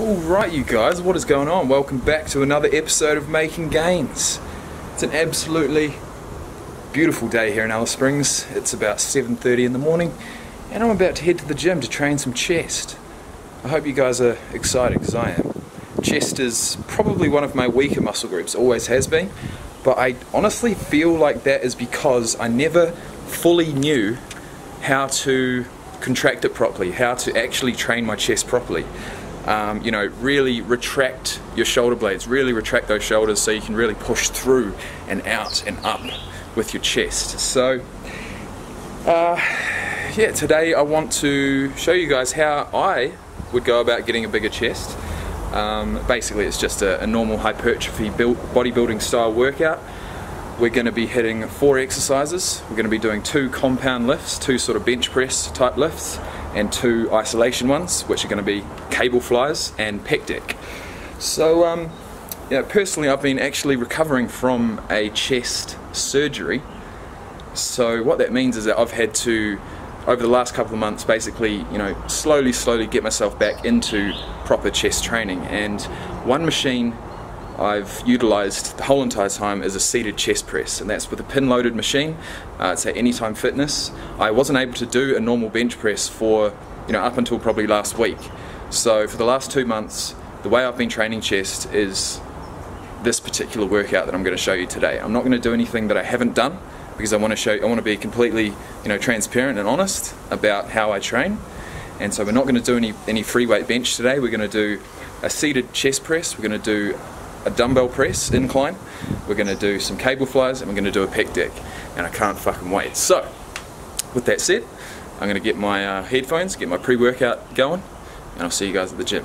Alright you guys, what is going on? Welcome back to another episode of Making Gains. It's an absolutely beautiful day here in Alice Springs. It's about 7.30 in the morning and I'm about to head to the gym to train some chest. I hope you guys are excited because I am. Chest is probably one of my weaker muscle groups, always has been, but I honestly feel like that is because I never fully knew how to contract it properly, how to actually train my chest properly. Um, you know, really retract your shoulder blades, really retract those shoulders so you can really push through and out and up with your chest. So, uh, yeah, today I want to show you guys how I would go about getting a bigger chest. Um, basically, it's just a, a normal hypertrophy build, bodybuilding style workout. We're going to be hitting four exercises. We're going to be doing two compound lifts, two sort of bench press type lifts, and two isolation ones, which are going to be cable flies and pec deck. So, um, personally, I've been actually recovering from a chest surgery. So, what that means is that I've had to, over the last couple of months, basically, you know, slowly, slowly get myself back into proper chest training. And one machine I've utilised the whole entire time is a seated chest press, and that's with a pin loaded machine. Uh, it's at Anytime Fitness. I wasn't able to do a normal bench press for, you know, up until probably last week. So for the last two months, the way I've been training chest is this particular workout that I'm going to show you today. I'm not going to do anything that I haven't done because I want to show I want to be completely you know transparent and honest about how I train and so we're not going to do any any free weight bench today we're going to do a seated chest press we're going to do a dumbbell press incline, we're going to do some cable flies, and we're going to do a pec deck. And I can't fucking wait. So, with that said, I'm going to get my uh, headphones, get my pre workout going, and I'll see you guys at the gym.